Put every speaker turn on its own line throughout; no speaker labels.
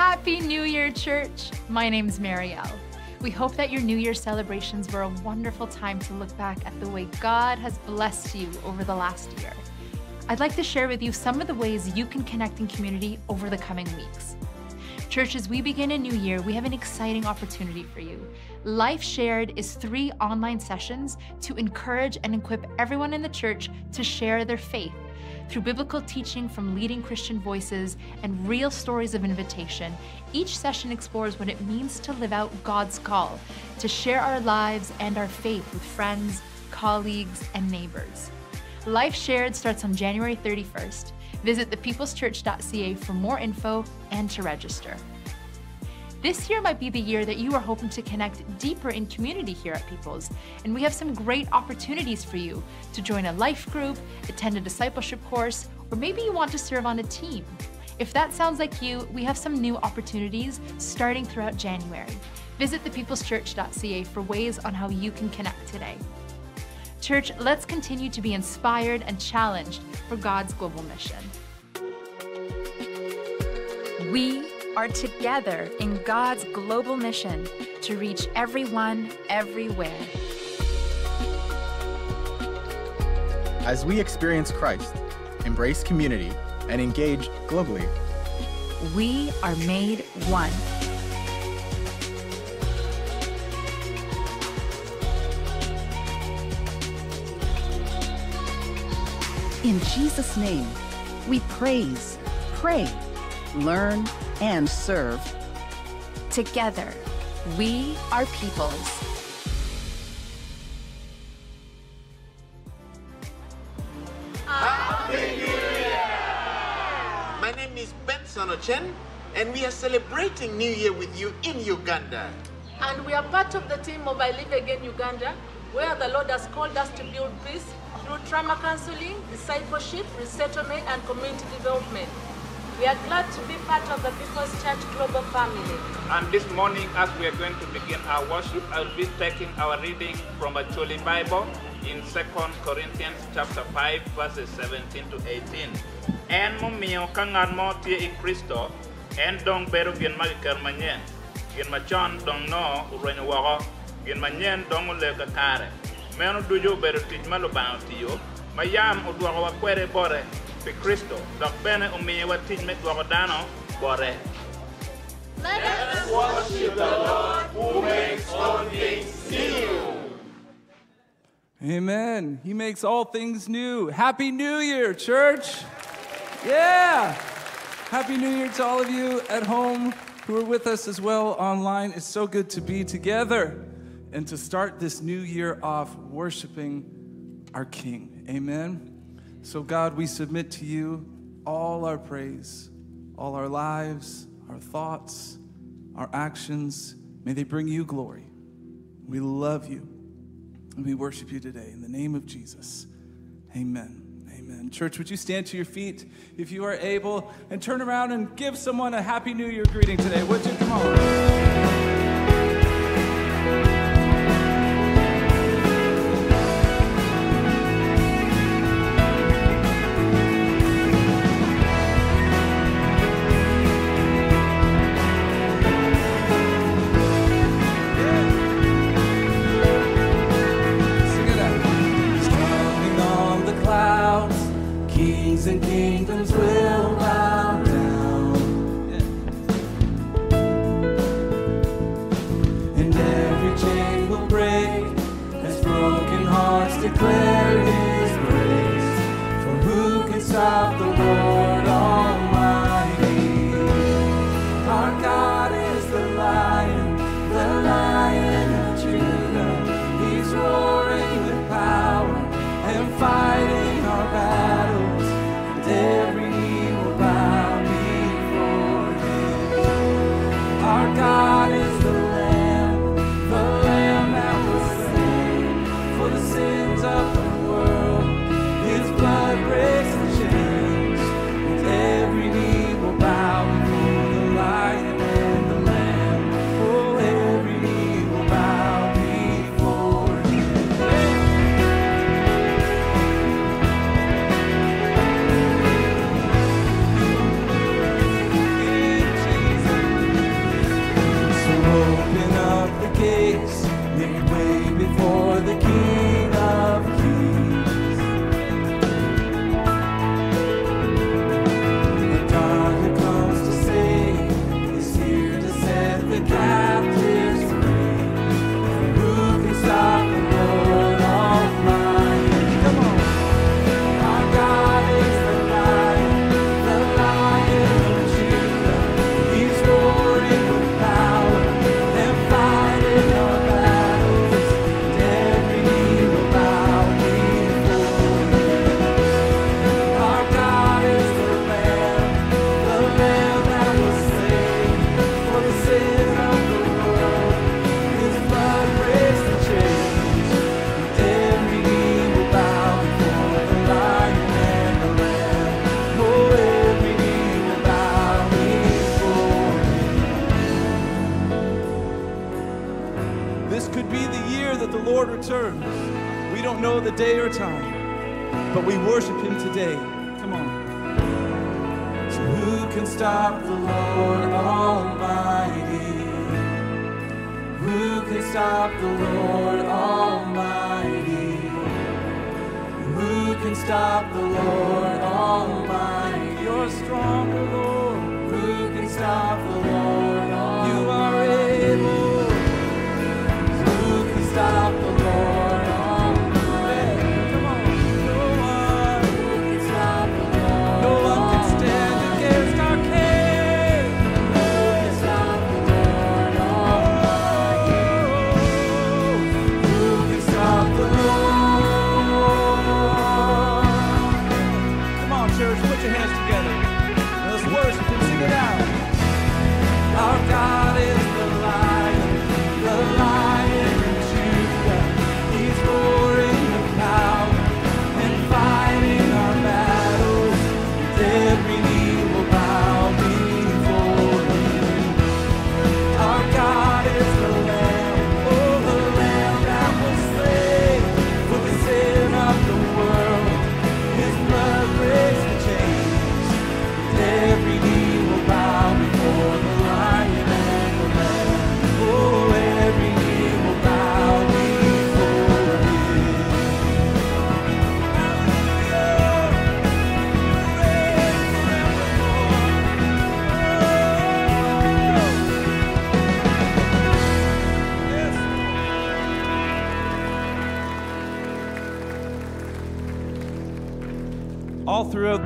Happy New Year, church! My name's Marielle. We hope that your New Year celebrations were a wonderful time to look back at the way God has blessed you over the last year. I'd like to share with you some of the ways you can connect in community over the coming weeks. Church, as we begin a new year, we have an exciting opportunity for you. Life Shared is three online sessions to encourage and equip everyone in the church to share their faith through biblical teaching from leading Christian voices and real stories of invitation. Each session explores what it means to live out God's call, to share our lives and our faith with friends, colleagues, and neighbors. Life Shared starts on January 31st. Visit thepeopleschurch.ca for more info and to register. This year might be the year that you are hoping to connect deeper in community here at Peoples, and we have some great opportunities for you to join a life group, attend a discipleship course, or maybe you want to serve on a team. If that sounds like you, we have some new opportunities starting throughout January. Visit thepeopleschurch.ca for ways on how you can connect today. Church, let's continue to be inspired and challenged for God's global mission. We are together in God's global mission to reach everyone, everywhere.
As we experience Christ, embrace community, and engage globally,
we are made one.
In Jesus' name, we praise, pray, learn, and serve.
Together, we are peoples.
My name is Benson Ochen, and we are celebrating New Year with you in Uganda.
And we are part of the team of I Live Again Uganda, where the Lord has called us to build peace through trauma counseling, discipleship, resettlement, and community development. We are glad to be part of the People's Church Global family.
And this morning, as we are going to begin our worship, I'll be taking our reading from Acholi Bible in 2 Corinthians chapter 5, verses 17 to 18. En mumio kangan mo tie in Kristo, en dong beru gin magiker manyen. Gin machon dong no urenyo wako, gin manyen dong ulega kare. Meno dujo tij malo bao tiyo, mayam udwako wa kwere bore, pi Kristo, dok bene umiye wa tij me dwako dano bore.
Let us worship the Lord who makes all things new.
Amen. He makes all things new. Happy New Year, church. Yeah. Happy New Year to all of you at home who are with us as well online. It's so good to be together and to start this new year off worshiping our King. Amen. So, God, we submit to you all our praise, all our lives, our thoughts, our actions. May they bring you glory. We love you and we worship you today. In the name of Jesus, amen. Amen. Church, would you stand to your feet if you are able and turn around and give someone a Happy New Year greeting today? Would you? Come on.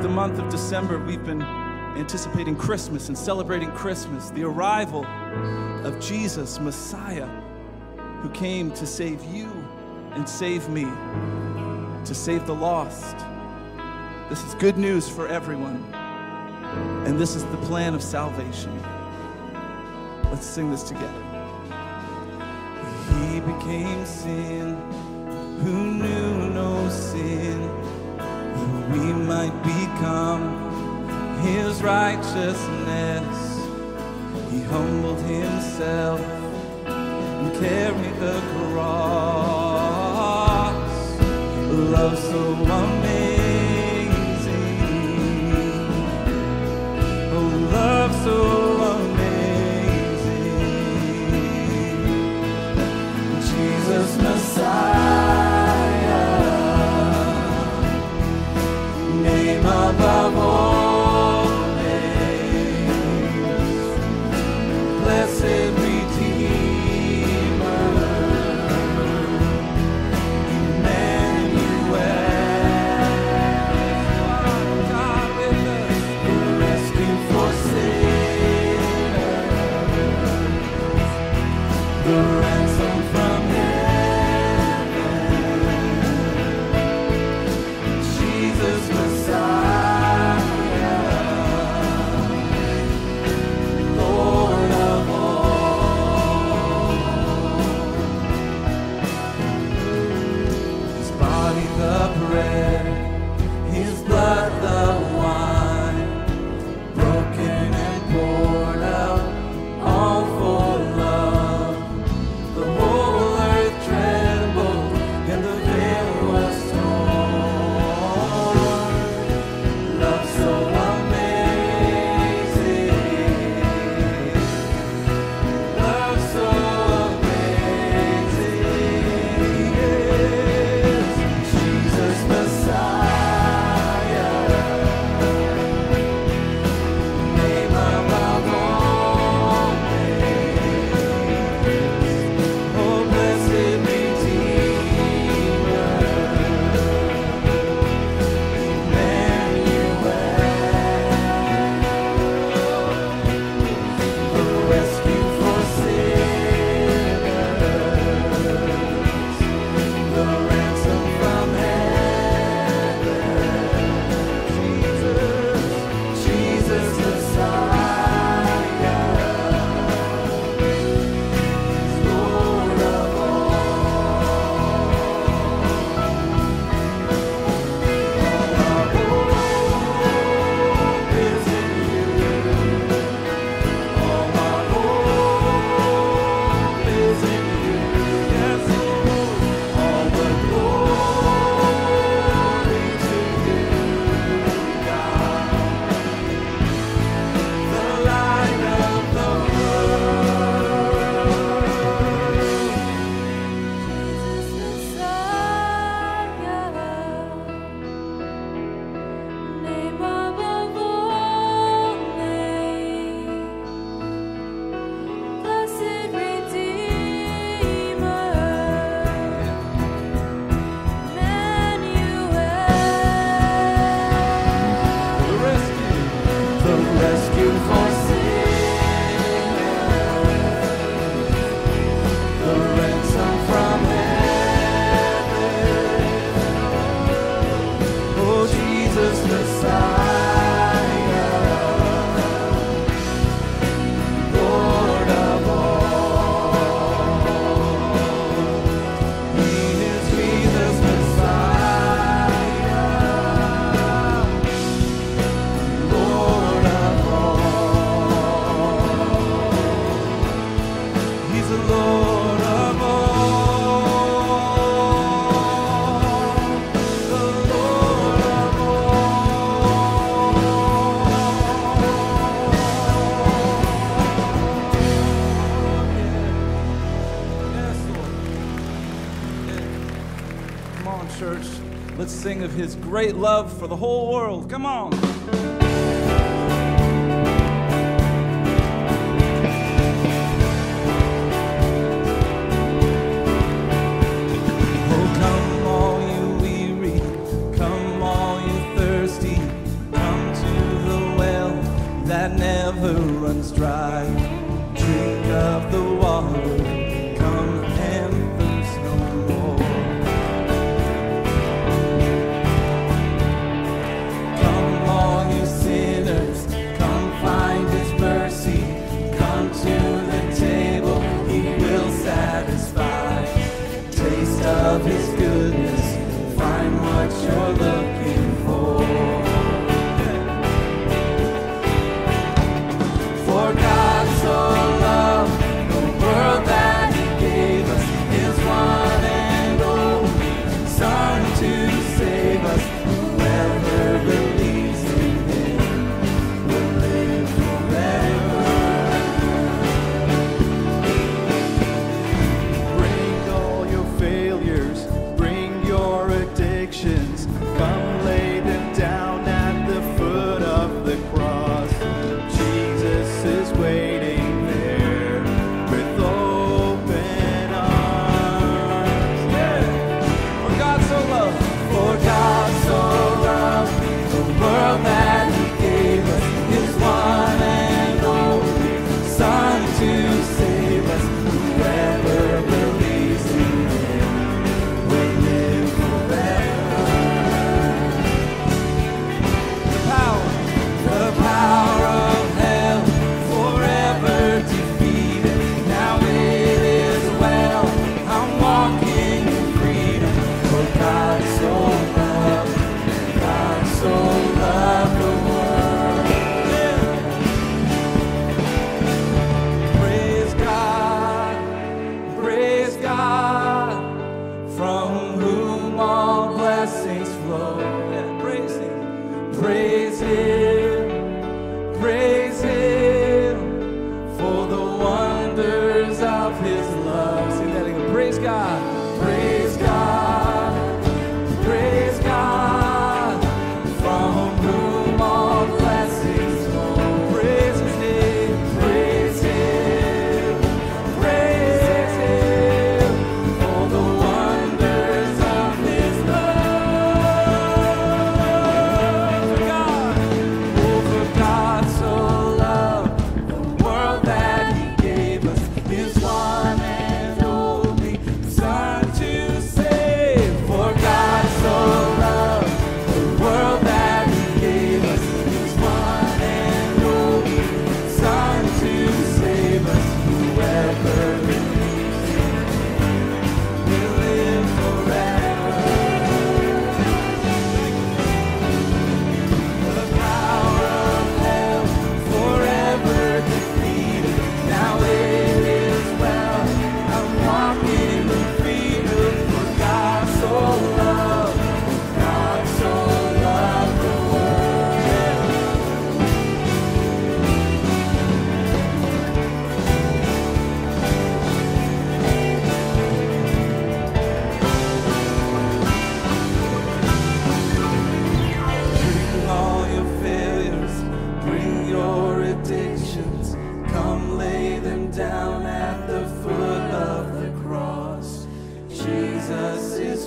the month of December, we've been anticipating Christmas and celebrating Christmas, the arrival of Jesus, Messiah, who came to save you and save me, to save the lost. This is good news for everyone, and this is the plan of salvation. Let's sing this together. He became sin who knew no sin that we might become his righteousness. He humbled himself and carried the cross. Love so amazing. Oh, love so amazing, Jesus Messiah. great love for the whole world. Come on.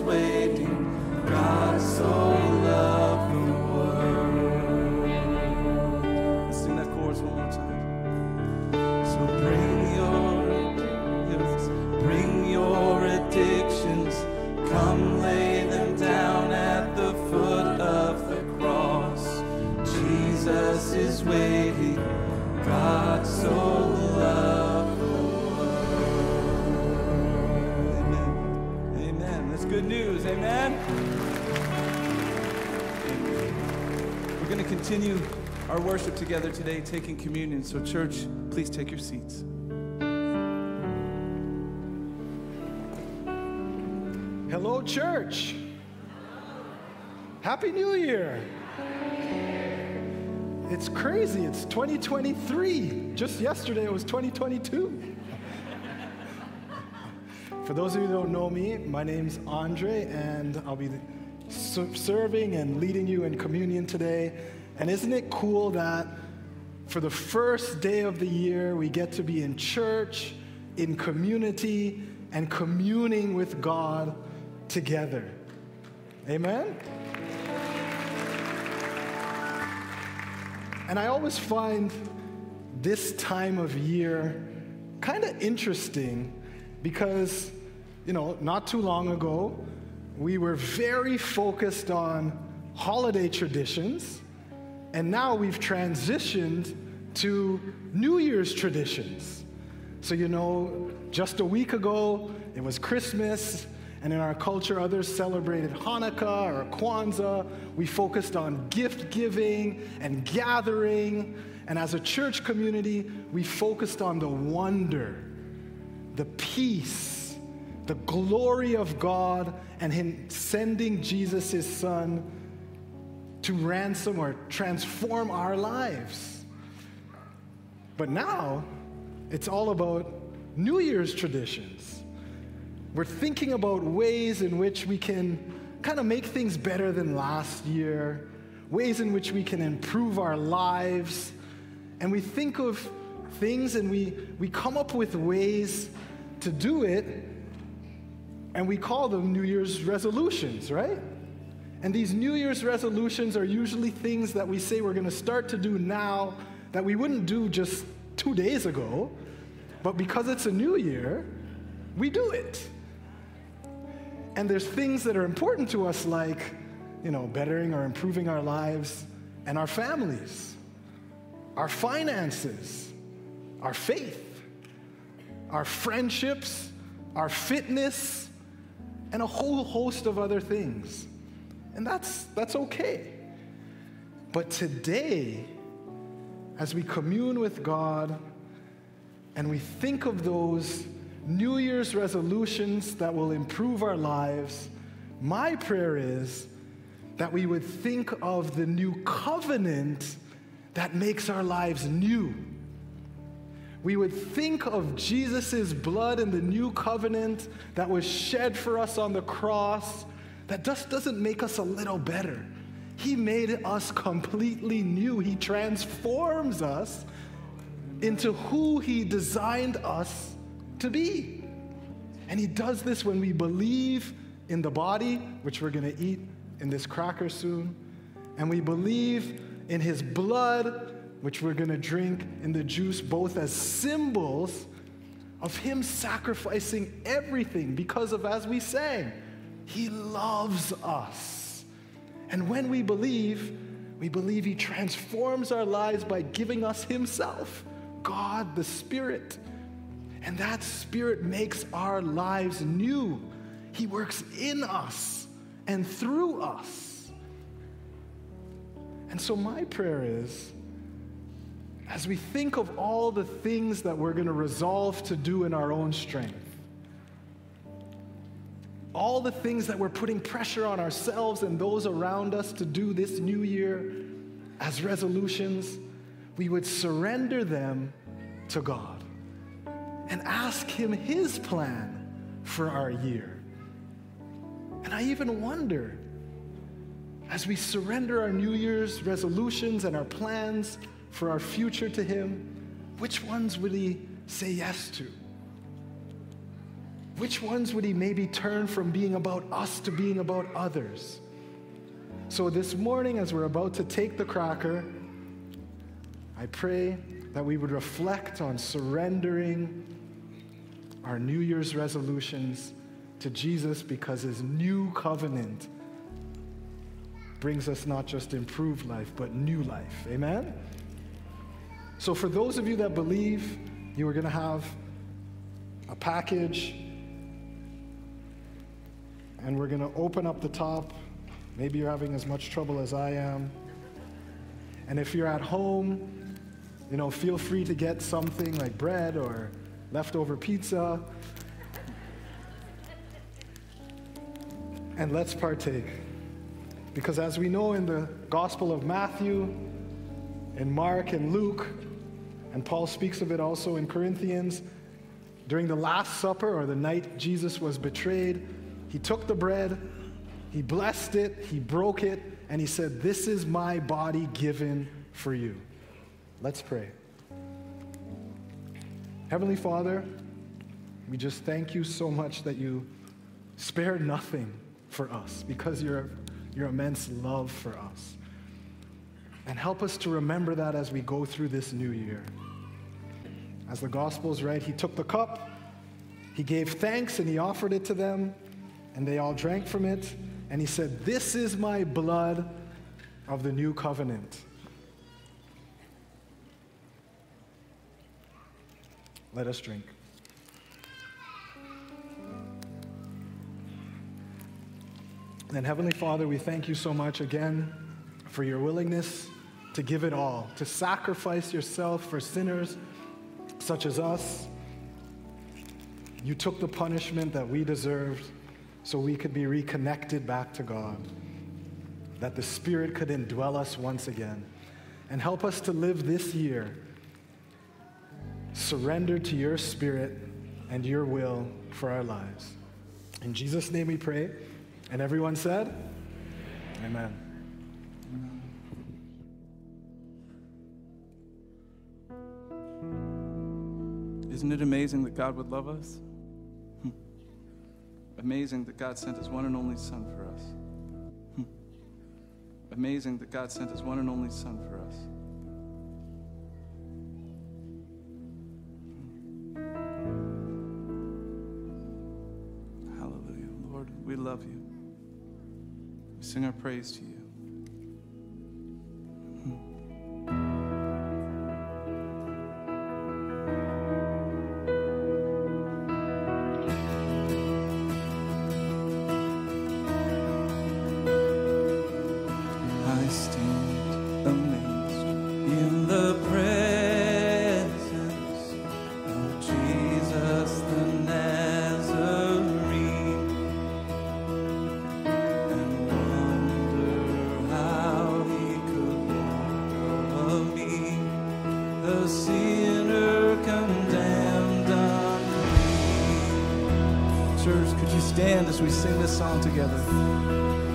waiting,
God so. continue our worship together today, taking communion. So, church, please take your seats.
Hello, church. Happy New Year. It's crazy. It's 2023. Just yesterday, it was 2022. For those of you who don't know me, my name's Andre, and I'll be serving and leading you in communion today. And isn't it cool that for the first day of the year, we get to be in church, in community, and communing with God together? Amen? And I always find this time of year kind of interesting because, you know, not too long ago, we were very focused on holiday traditions, and now we've transitioned to New Year's traditions. So, you know, just a week ago, it was Christmas, and in our culture, others celebrated Hanukkah or Kwanzaa. We focused on gift giving and gathering. And as a church community, we focused on the wonder, the peace, the glory of God, and Him sending Jesus, His Son, to ransom or transform our lives. But now, it's all about New Year's traditions. We're thinking about ways in which we can kind of make things better than last year, ways in which we can improve our lives. And we think of things and we, we come up with ways to do it, and we call them New Year's resolutions, right? And these New Year's resolutions are usually things that we say we're going to start to do now that we wouldn't do just two days ago, but because it's a new year, we do it. And there's things that are important to us, like, you know, bettering or improving our lives and our families, our finances, our faith, our friendships, our fitness, and a whole host of other things. And that's, that's okay. But today, as we commune with God and we think of those New Year's resolutions that will improve our lives, my prayer is that we would think of the new covenant that makes our lives new. We would think of Jesus' blood in the new covenant that was shed for us on the cross, that just doesn't make us a little better. He made us completely new. He transforms us into who He designed us to be. And he does this when we believe in the body, which we're going to eat in this cracker soon, and we believe in his blood, which we're going to drink in the juice, both as symbols of him sacrificing everything because of, as we sang, he loves us. And when we believe, we believe he transforms our lives by giving us himself, God the Spirit. And that Spirit makes our lives new. He works in us and through us. And so, my prayer is as we think of all the things that we're going to resolve to do in our own strength, all the things that we're putting pressure on ourselves and those around us to do this new year as resolutions, we would surrender them to God and ask Him His plan for our year. And I even wonder, as we surrender our New Year's resolutions and our plans for our future to Him, which ones would He say yes to? Which ones would He maybe turn from being about us to being about others? So this morning, as we're about to take the cracker, I pray that we would reflect on surrendering our New Year's resolutions to Jesus because his new covenant brings us not just improved life, but new life. Amen? So, for those of you that believe, you are going to have a package, and we're going to open up the top. Maybe you're having as much trouble as I am. And if you're at home, you know, feel free to get something like bread or leftover pizza. And let's partake. Because as we know in the Gospel of Matthew, in Mark and Luke, and Paul speaks of it also in Corinthians, during the Last Supper or the night Jesus was betrayed, he took the bread He blessed it, he broke it, and he said, This is my body given for you. Let's pray. Heavenly Father, we just thank you so much that you spared nothing for us because your, your immense love for us. And help us to remember that as we go through this new year. As the Gospels write, he took the cup, he gave thanks, and he offered it to them, and they all drank from it. And he said, This is my blood of the new covenant. Let us drink. And Heavenly Father, we thank you so much again for your willingness to give it all, to sacrifice yourself for sinners such as us. You took the punishment that we deserved so we could be reconnected back to God, that the Spirit could indwell us once again, and help us to live this year surrendered to your Spirit and your will for our lives. In Jesus' name we pray. And everyone said, Amen.
Isn't it amazing that God would love us? Amazing that God sent his one and only Son for us. Hmm. Amazing that God sent his one and only Son for us. Hmm. Hallelujah. Lord, we love you. We sing our praise to you. You stand as we sing this song together?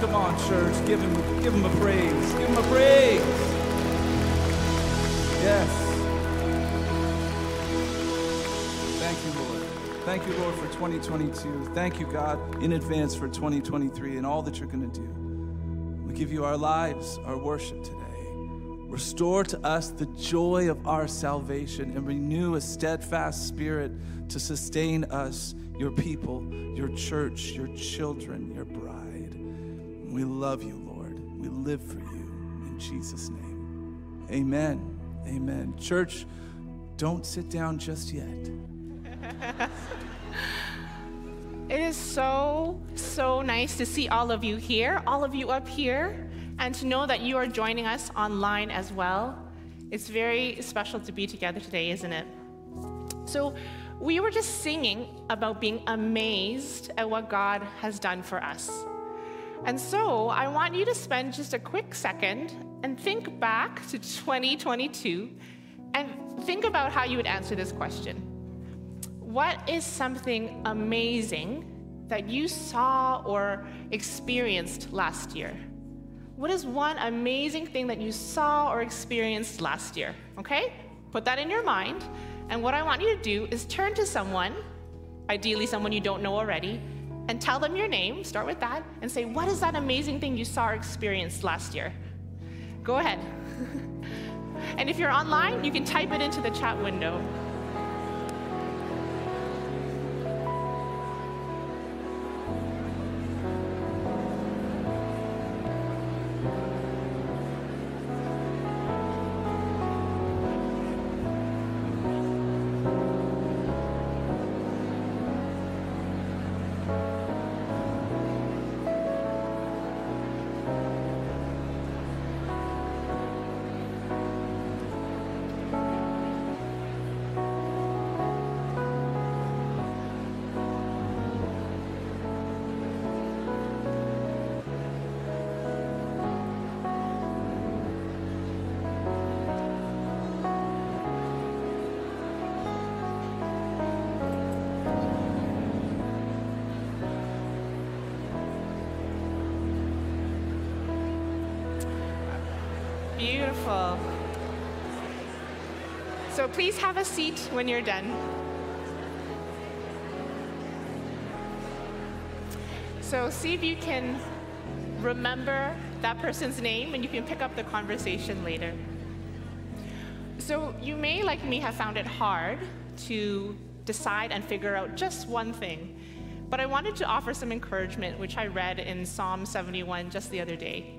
Come on, church. Give him, give him a praise. Give him a praise. Yes. Thank you, Lord. Thank you, Lord, for 2022. Thank you, God, in advance for 2023 and all that you're going to do. We give you our lives, our worship today. Restore to us the joy of our salvation and renew a steadfast spirit to sustain us, your people, your church, your children. We love you, Lord. We live for you. In Jesus' name. Amen. Amen. Church, don't sit down just yet.
It is so, so nice to see all of you here, all of you up here, and to know that you are joining us online as well. It's very special to be together today, isn't it? So, we were just singing about being amazed at what God has done for us. And so, I want you to spend just a quick second and think back to 2022 and think about how you would answer this question. What is something amazing that you saw or experienced last year? What is one amazing thing that you saw or experienced last year? Okay? Put that in your mind. And what I want you to do is turn to someone, ideally someone you don't know already, and tell them your name, start with that, and say, What is that amazing thing you saw or experienced last year? Go ahead. and if you're online, you can type it into the chat window. Beautiful. So please have a seat when you're done. So see if you can remember that person's name and you can pick up the conversation later. So you may, like me, have found it hard to decide and figure out just one thing. But I wanted to offer some encouragement, which I read in Psalm 71 just the other day.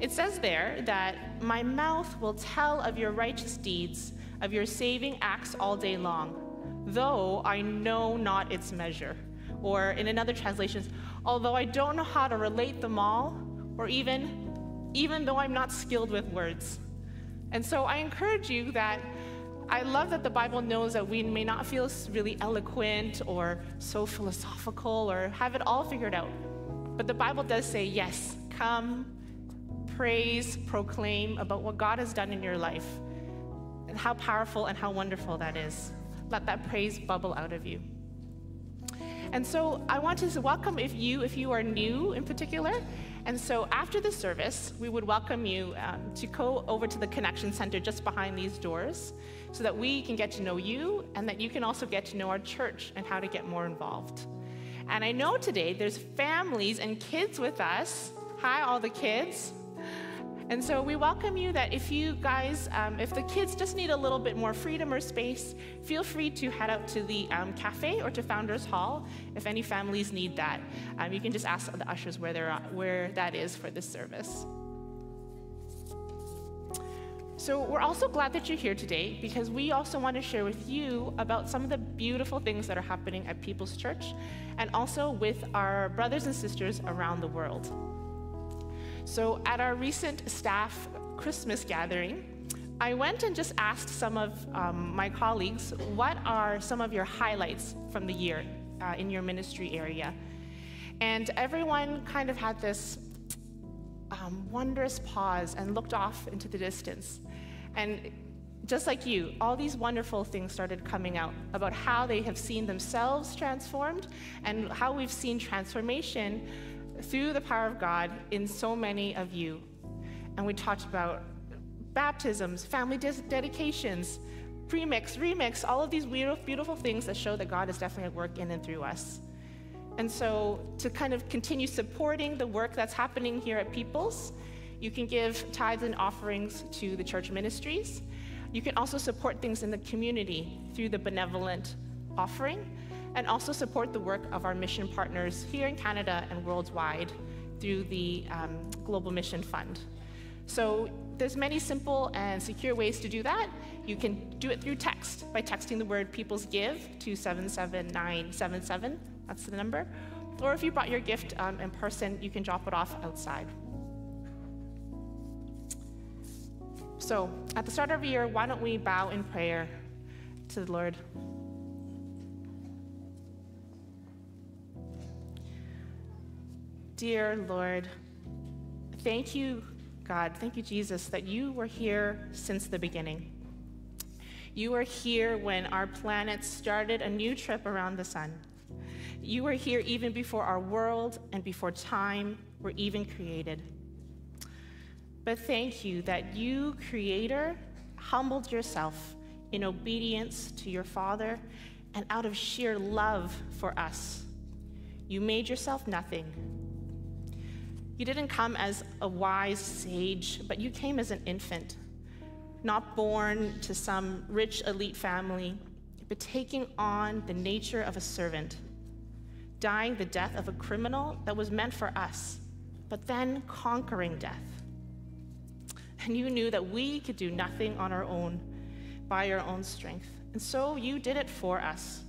It says there that my mouth will tell of your righteous deeds, of your saving acts all day long, though I know not its measure. Or in another translation, although I don't know how to relate them all, or even, even though I'm not skilled with words. And so I encourage you that I love that the Bible knows that we may not feel really eloquent or so philosophical or have it all figured out. But the Bible does say, yes, come, praise, proclaim about what God has done in your life and how powerful and how wonderful that is. Let that praise bubble out of you. And so I want to welcome if you, if you are new in particular. And so after the service, we would welcome you um, to go over to the Connection Center just behind these doors so that we can get to know you and that you can also get to know our church and how to get more involved. And I know today there's families and kids with us. Hi, all the kids. And so we welcome you that if you guys, um, if the kids just need a little bit more freedom or space, feel free to head out to the um, cafe or to Founders Hall if any families need that. Um, you can just ask the ushers where, they're, where that is for this service. So, we're also glad that you're here today because we also want to share with you about some of the beautiful things that are happening at People's Church and also with our brothers and sisters around the world. So, at our recent staff Christmas gathering, I went and just asked some of um, my colleagues what are some of your highlights from the year uh, in your ministry area. And everyone kind of had this um, wondrous pause and looked off into the distance. And just like you, all these wonderful things started coming out about how they have seen themselves transformed and how we've seen transformation through the power of God in so many of you. And we talked about baptisms, family dedications, premix, remix, all of these beautiful things that show that God is definitely at work in and through us. And so, to kind of continue supporting the work that's happening here at People's, you can give tithes and offerings to the church ministries. You can also support things in the community through the benevolent offering, and also support the work of our mission partners here in Canada and worldwide through the um, Global Mission Fund. So there's many simple and secure ways to do that. You can do it through text by texting the word People's Give to 77977. That's the number. Or if you brought your gift um, in person, you can drop it off outside. So, at the start of the year, why don't we bow in prayer to the Lord? Dear Lord, thank you, God, thank you, Jesus, that you were here since the beginning. You were here when our planet started a new trip around the sun. You were here even before our world and before time were even created. But thank you that you, Creator, humbled yourself in obedience to your Father and out of sheer love for us. You made yourself nothing. You didn't come as a wise sage, but you came as an infant, not born to some rich elite family, but taking on the nature of a servant, dying the death of a criminal that was meant for us, but then conquering death and you knew that we could do nothing on our own by our own strength. And so you did it for us.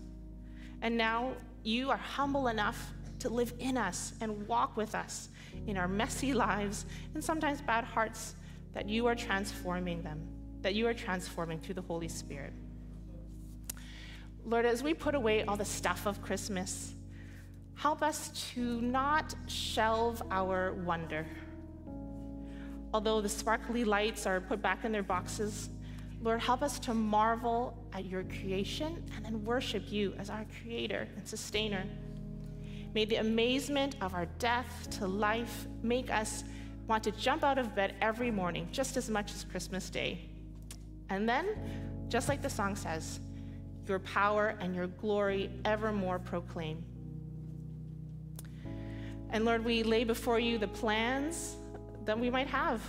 And now you are humble enough to live in us and walk with us in our messy lives and sometimes bad hearts, that you are transforming them, that you are transforming through the Holy Spirit. Lord, as we put away all the stuff of Christmas, help us to not shelve our wonder although the sparkly lights are put back in their boxes, Lord, help us to marvel at your creation and then worship you as our creator and sustainer. May the amazement of our death to life make us want to jump out of bed every morning just as much as Christmas Day. And then, just like the song says, your power and your glory evermore proclaim. And Lord, we lay before you the plans that we might have.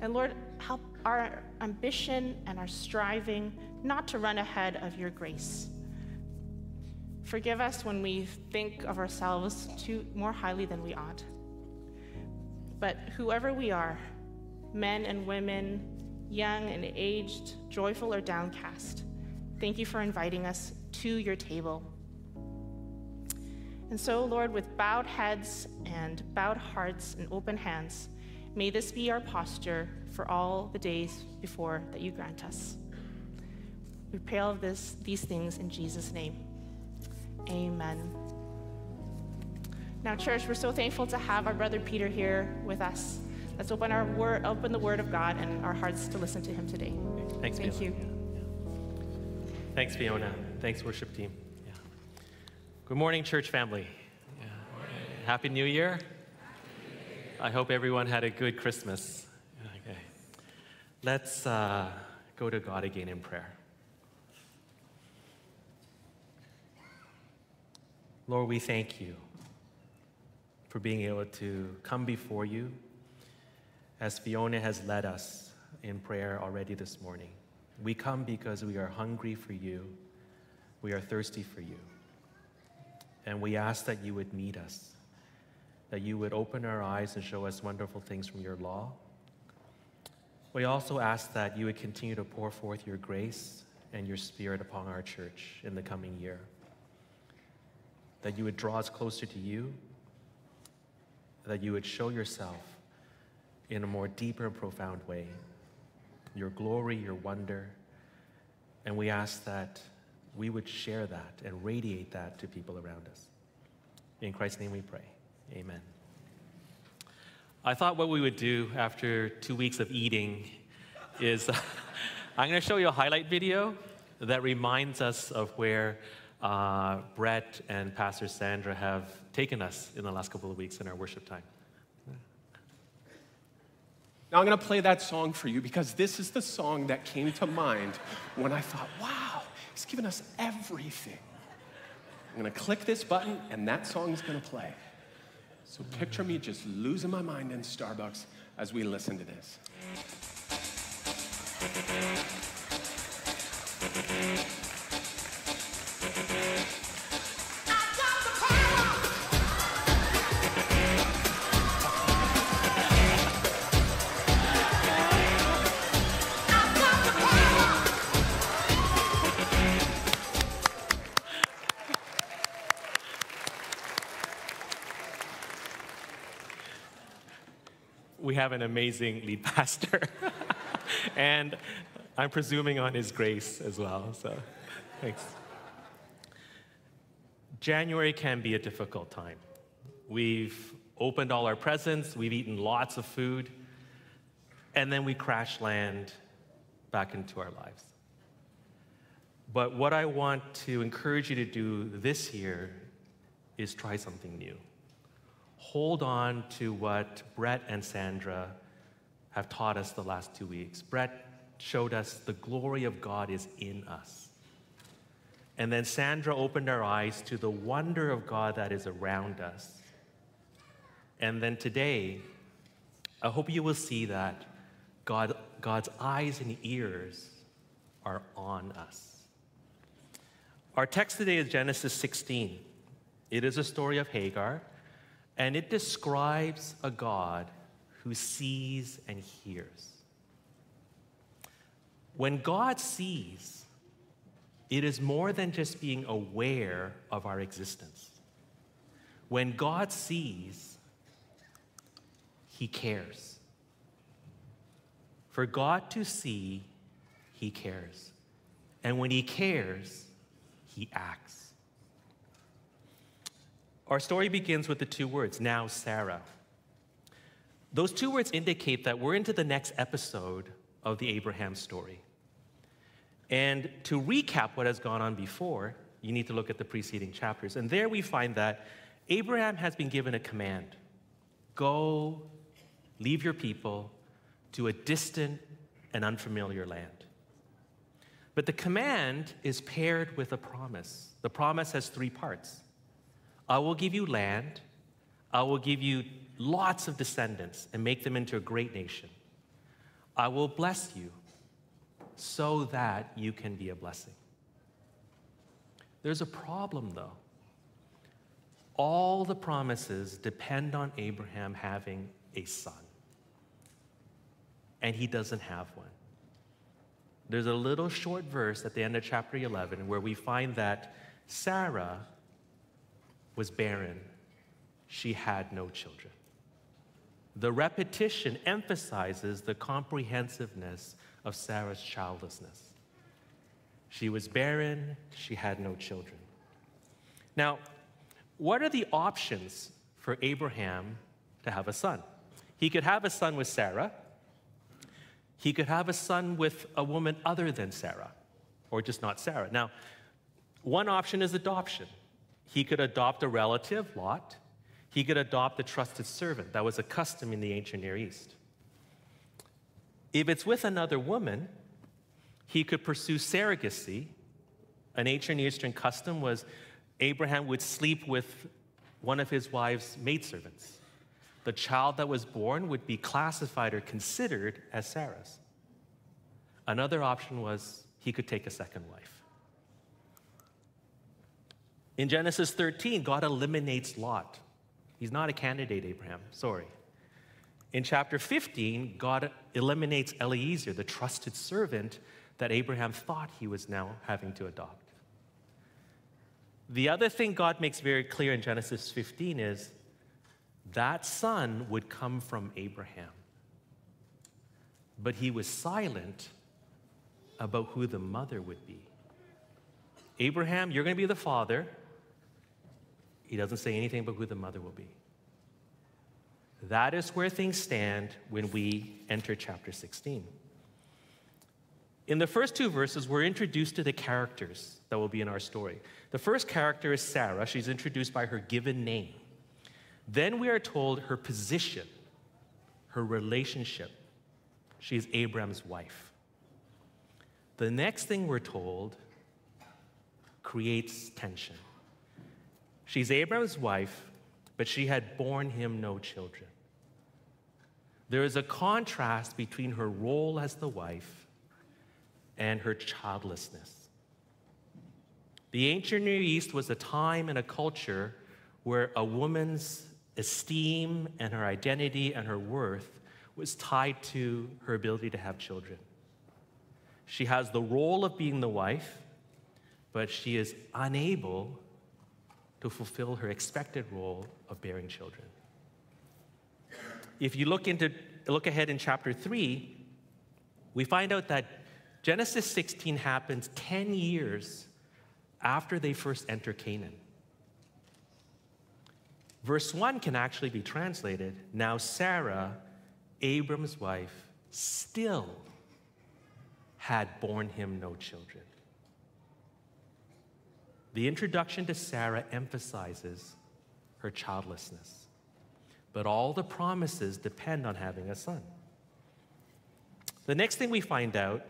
And Lord, help our ambition and our striving not to run ahead of your grace. Forgive us when we think of ourselves too more highly than we ought. But whoever we are, men and women, young and aged, joyful or downcast, thank you for inviting us to your table. And so, Lord, with bowed heads and bowed hearts and open hands, May this be our posture for all the days before that you grant us. We pray all of this, these things in Jesus' name. Amen. Now, church, we're so thankful to have our brother Peter here with us. Let's open our word, open the Word of God and our hearts to listen to Him today.
Thanks,
Thank
Fiona.
you.
Thanks, Fiona. Thanks, worship team. Yeah. Good morning, church family. Yeah. Happy New Year. I hope everyone had a good Christmas. Okay. Let's uh, go to God again in prayer. Lord, we thank you for being able to come before you as Fiona has led us in prayer already this morning. We come because we are hungry for you, we are thirsty for you, and we ask that you would meet us that you would open our eyes and show us wonderful things from your law. We also ask that you would continue to pour forth your grace and your spirit upon our church in the coming year. That you would draw us closer to you, that you would show yourself in a more deeper and profound way, your glory, your wonder. And we ask that we would share that and radiate that to people around us. In Christ's name we pray. Amen. I thought what we would do after two weeks of eating is I'm going to show you a highlight video that reminds us of where uh, Brett and Pastor Sandra have taken us in the last couple of weeks in our worship time.
Now I'm going to play that song for you because this is the song that came to mind when I thought, wow, he's given us everything. I'm going to click this button and that song is going to play. So picture me just losing my mind in Starbucks as we listen to this.
We have an amazing lead pastor. and I'm presuming on his grace as well. So thanks. January can be a difficult time. We've opened all our presents, we've eaten lots of food, and then we crash land back into our lives. But what I want to encourage you to do this year is try something new hold on to what Brett and Sandra have taught us the last two weeks. Brett showed us the glory of God is in us. And then Sandra opened our eyes to the wonder of God that is around us. And then today, I hope you will see that God, God's eyes and ears are on us. Our text today is Genesis 16. It is a story of Hagar and it describes a God who sees and hears. When God sees, it is more than just being aware of our existence. When God sees, He cares. For God to see, He cares. And when He cares, He acts. Our story begins with the two words, now Sarah. Those two words indicate that we're into the next episode of the Abraham story. And to recap what has gone on before, you need to look at the preceding chapters. And there we find that Abraham has been given a command go, leave your people to a distant and unfamiliar land. But the command is paired with a promise. The promise has three parts I will give you land, I will give you lots of descendants and make them into a great nation. I will bless you so that you can be a blessing. There's a problem, though. All the promises depend on Abraham having a son, and he doesn't have one. There's a little short verse at the end of chapter 11 where we find that Sarah was barren. She had no children. The repetition emphasizes the comprehensiveness of Sarah's childlessness. She was barren, she had no children. Now, what are the options for Abraham to have a son? He could have a son with Sarah. He could have a son with a woman other than Sarah, or just not Sarah. Now, one option is adoption. He could adopt a relative, Lot. He could adopt a trusted servant. That was a custom in the ancient Near East. If it's with another woman, he could pursue surrogacy. An ancient Eastern custom was Abraham would sleep with one of his wife's maidservants. The child that was born would be classified or considered as Sarah's. Another option was he could take a second wife. In Genesis 13, God eliminates Lot. He's not a candidate, Abraham. Sorry. In chapter 15, God eliminates Eliezer, the trusted servant that Abraham thought he was now having to adopt. The other thing God makes very clear in Genesis 15 is that son would come from Abraham. But he was silent about who the mother would be. Abraham, you're going to be the father. He doesn't say anything about who the mother will be. That is where things stand when we enter chapter 16. In the first two verses, we're introduced to the characters that will be in our story. The first character is Sarah. She's introduced by her given name. Then we are told her position, her relationship. She is Abraham's wife. The next thing we're told creates tension. She's Abram's wife, but she had borne him no children. There is a contrast between her role as the wife and her childlessness. The ancient Near East was a time and a culture where a woman's esteem and her identity and her worth was tied to her ability to have children. She has the role of being the wife, but she is unable to fulfill her expected role of bearing children. If you look into look ahead in chapter 3, we find out that Genesis 16 happens 10 years after they first enter Canaan. Verse 1 can actually be translated Now Sarah, Abram's wife, still had borne him no children. The introduction to Sarah emphasizes her childlessness, but all the promises depend on having a son. The next thing we find out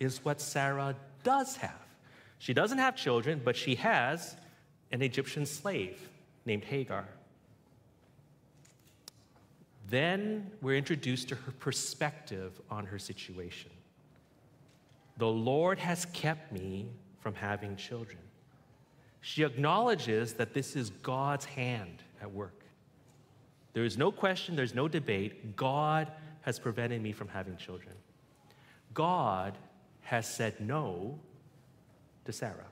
is what Sarah does have. She doesn't have children, but she has an Egyptian slave named Hagar. Then we're introduced to her perspective on her situation. The Lord has kept me from having children. She acknowledges that this is God's hand at work. There is no question, there's no debate. God has prevented me from having children. God has said no to Sarah.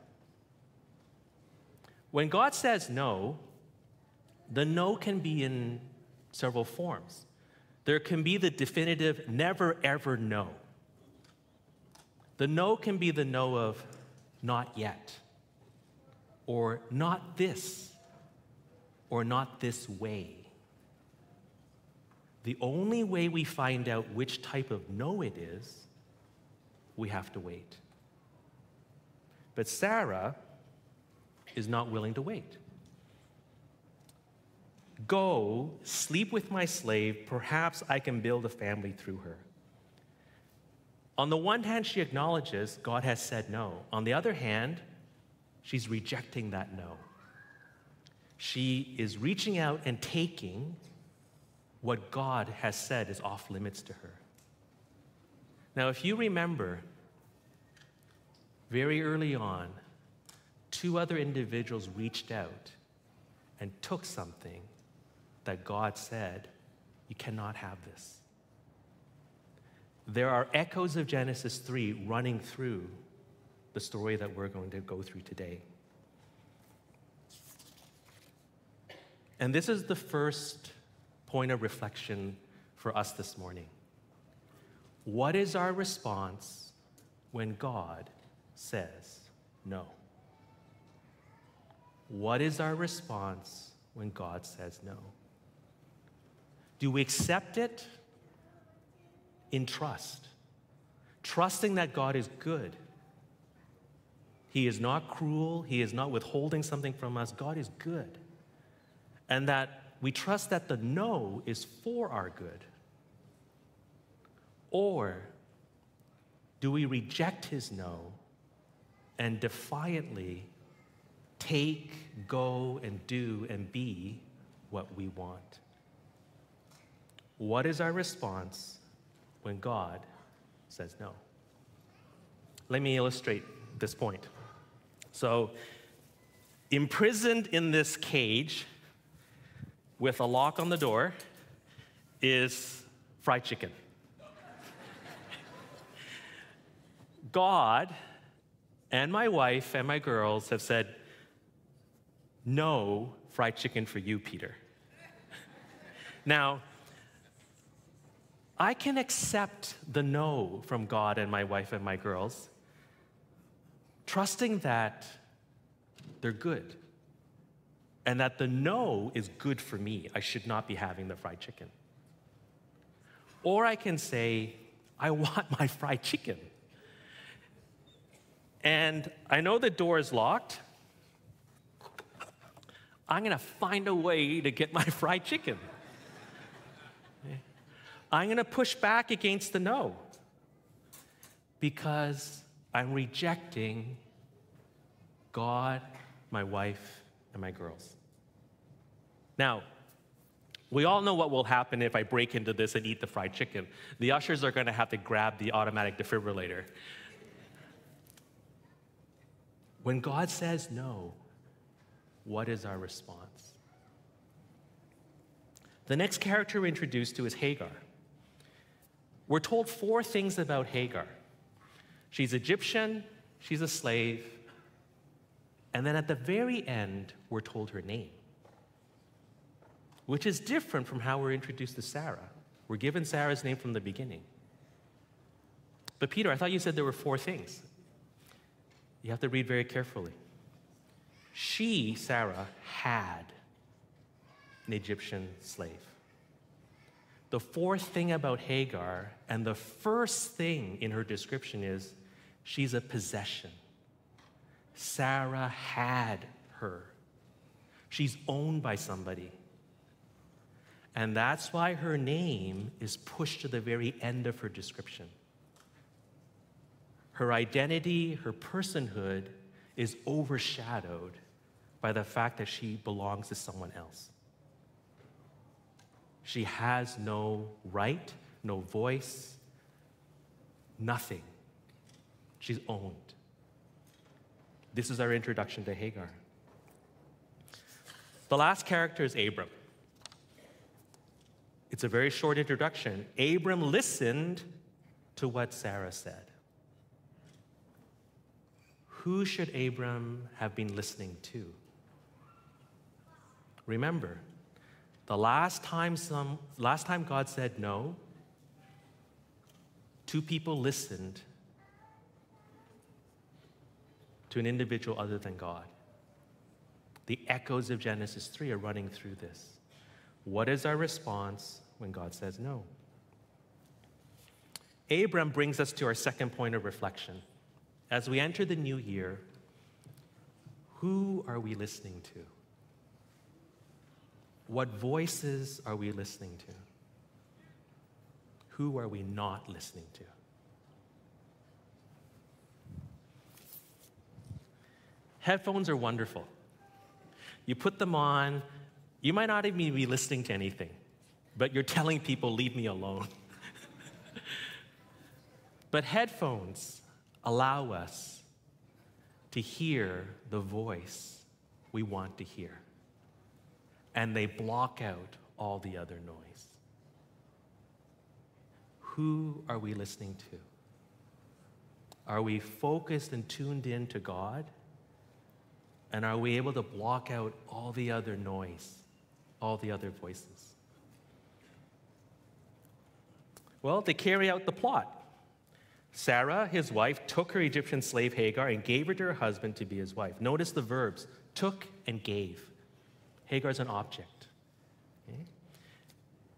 When God says no, the no can be in several forms. There can be the definitive never ever no. The no can be the no of not yet, or not this, or not this way. The only way we find out which type of no it is, we have to wait. But Sarah is not willing to wait. Go, sleep with my slave, perhaps I can build a family through her. On the one hand, she acknowledges God has said no. On the other hand, she's rejecting that no. She is reaching out and taking what God has said is off limits to her. Now, if you remember, very early on, two other individuals reached out and took something that God said, You cannot have this. There are echoes of Genesis 3 running through the story that we're going to go through today. And this is the first point of reflection for us this morning. What is our response when God says no? What is our response when God says no? Do we accept it in trust? Trusting that God is good. He is not cruel. He is not withholding something from us. God is good. And that we trust that the no is for our good. Or do we reject his no and defiantly take, go, and do and be what we want. What is our response when God says no? Let me illustrate this point. So, imprisoned in this cage with a lock on the door is fried chicken. God and my wife and my girls have said, no fried chicken for you, Peter. now, I can accept the no from God and my wife and my girls, trusting that they're good and that the no is good for me. I should not be having the fried chicken. Or I can say, I want my fried chicken. And I know the door is locked. I'm going to find a way to get my fried chicken. I'm going to push back against the no because I'm rejecting God, my wife, and my girls. Now, we all know what will happen if I break into this and eat the fried chicken. The ushers are going to have to grab the automatic defibrillator. When God says no, what is our response? The next character we're introduced to is Hagar. We're told four things about Hagar she's Egyptian, she's a slave, and then at the very end, we're told her name, which is different from how we're introduced to Sarah. We're given Sarah's name from the beginning. But, Peter, I thought you said there were four things. You have to read very carefully. She, Sarah, had an Egyptian slave. The fourth thing about Hagar, and the first thing in her description is she's a possession. Sarah had her. She's owned by somebody. And that's why her name is pushed to the very end of her description. Her identity, her personhood is overshadowed by the fact that she belongs to someone else. She has no right, no voice, nothing. She's owned. This is our introduction to Hagar. The last character is Abram. It's a very short introduction. Abram listened to what Sarah said. Who should Abram have been listening to? Remember, the last time, some, last time God said no, two people listened to an individual other than God. The echoes of Genesis 3 are running through this. What is our response when God says no? Abram brings us to our second point of reflection. As we enter the new year, who are we listening to? What voices are we listening to? Who are we not listening to? Headphones are wonderful. You put them on, you might not even be listening to anything, but you're telling people, leave me alone. but headphones allow us to hear the voice we want to hear, and they block out all the other noise. Who are we listening to? Are we focused and tuned in to God? And are we able to block out all the other noise, all the other voices? Well, to carry out the plot, Sarah, his wife, took her Egyptian slave Hagar and gave her to her husband to be his wife. Notice the verbs took and gave. Hagar is an object. Okay?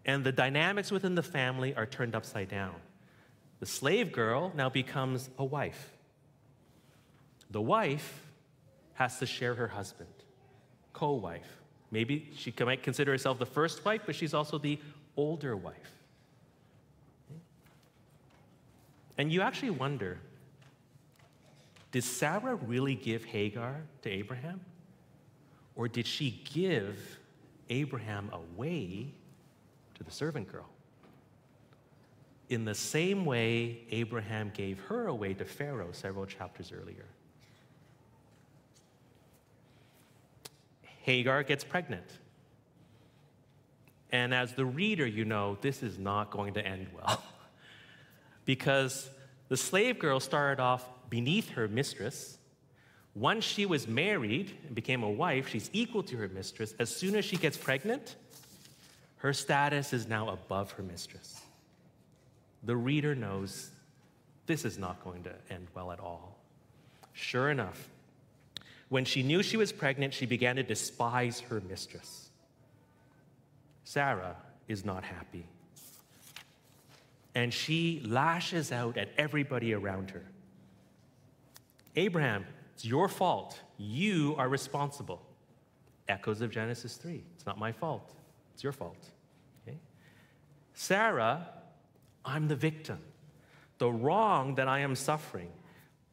And the dynamics within the family are turned upside down. The slave girl now becomes a wife. The wife has to share her husband, co wife. Maybe she might consider herself the first wife, but she's also the older wife. And you actually wonder did Sarah really give Hagar to Abraham? Or did she give Abraham away to the servant girl? In the same way, Abraham gave her away to Pharaoh several chapters earlier. Hagar gets pregnant. And as the reader, you know this is not going to end well. because the slave girl started off beneath her mistress. Once she was married and became a wife, she's equal to her mistress. As soon as she gets pregnant, her status is now above her mistress. The reader knows this is not going to end well at all. Sure enough, when she knew she was pregnant, she began to despise her mistress. Sarah is not happy. And she lashes out at everybody around her. Abraham, it's your fault. You are responsible. Echoes of Genesis 3. It's not my fault, it's your fault. Okay? Sarah, I'm the victim. The wrong that I am suffering.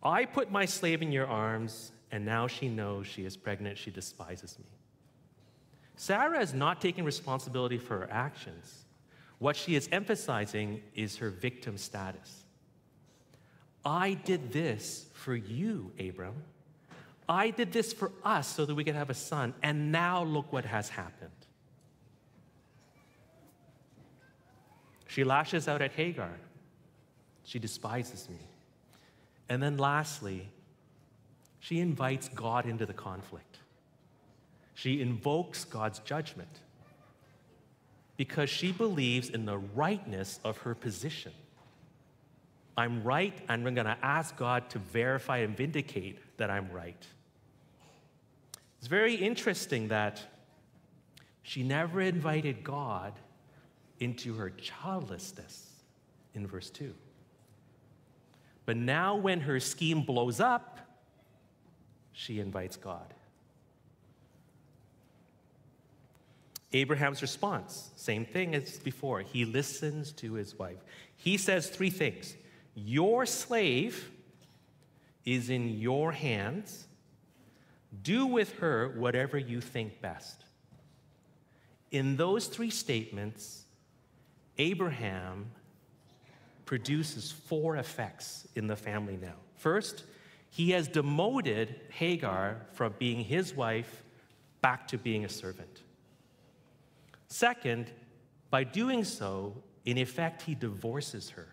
I put my slave in your arms, and now she knows she is pregnant. She despises me. Sarah is not taking responsibility for her actions. What she is emphasizing is her victim status. I did this for you, Abram. I did this for us so that we could have a son, and now look what has happened. She lashes out at Hagar. She despises me. And then lastly, she invites God into the conflict. She invokes God's judgment because she believes in the rightness of her position. I'm right, and I'm going to ask God to verify and vindicate that I'm right. It's very interesting that she never invited God into her childlessness in verse 2. But now, when her scheme blows up, she invites God. Abraham's response, same thing as before. He listens to his wife. He says three things Your slave is in your hands. Do with her whatever you think best. In those three statements, Abraham produces four effects in the family now. First, he has demoted Hagar from being his wife back to being a servant. Second, by doing so, in effect, he divorces her.